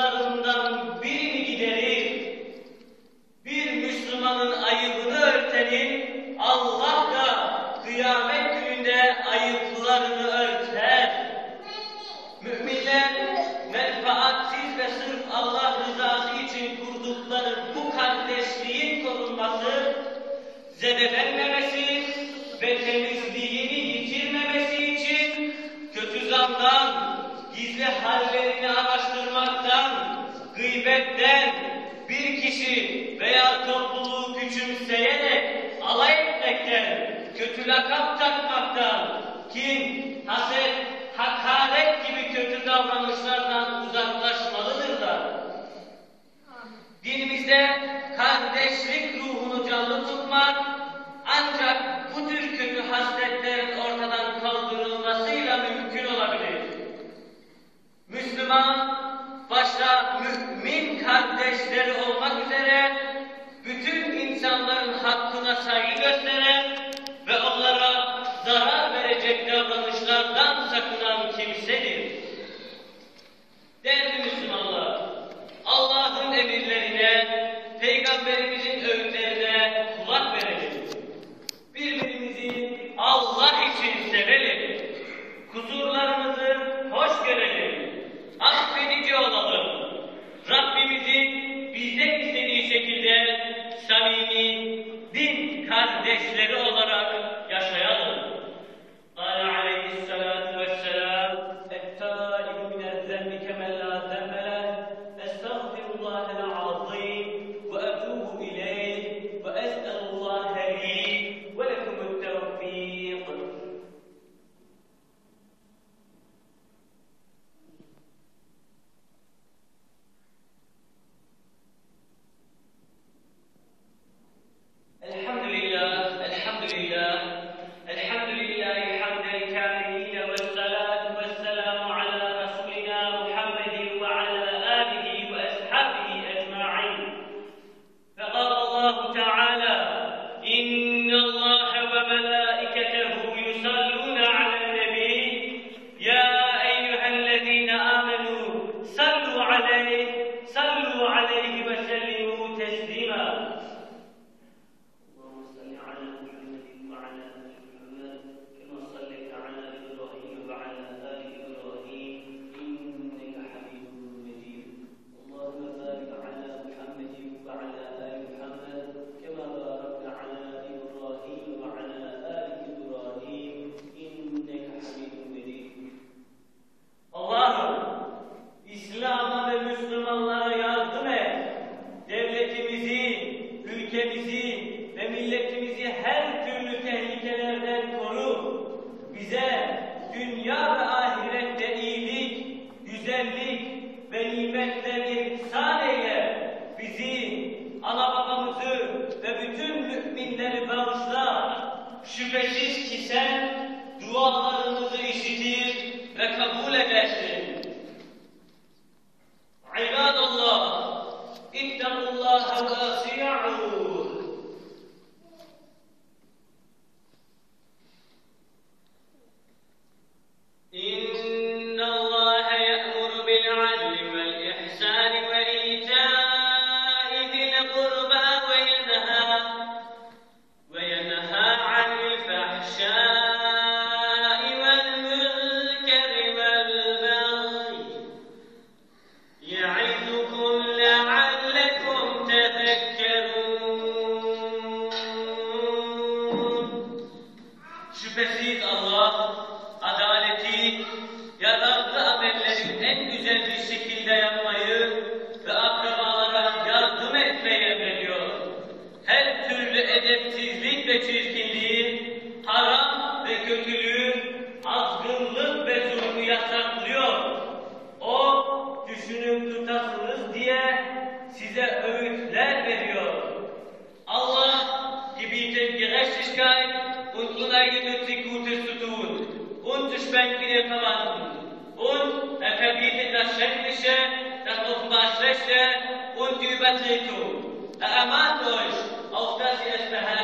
kusurlarından birini giderir. Bir Müslümanın ayıbını örtenin Allah da kıyamet gününde ayıplarını örter. Müminler menfaatsiz ve sırf Allah rızası için kurdukları bu kardeşliğin korunması, zedelenmemesi ve temizliğini yitirmemesi için kötü zamdan gizli hallerini araştırmakta gıybetten bir kişi veya topluluğu küçümseyerek alay etmekten, kötü lakap takmaktan, kin, haset, hakaret gibi kötü davranışlar saygı gösteren essere loro. إن الله حبب edepsizlik ve çirkinliği, haram ve kötülüğü, azgınlık ve zulmü yasaklıyor. O, düşünüp tutasınız diye size öğütler veriyor. Allah gebietet Gerechtigkeit und uneigennützig Gutes zu tun und zu spenden den Verwandten. Und er verbietet das Schändliche, das offenbar Schlechte und die Übertretung. Er ermahnt euch, Al-Fatiha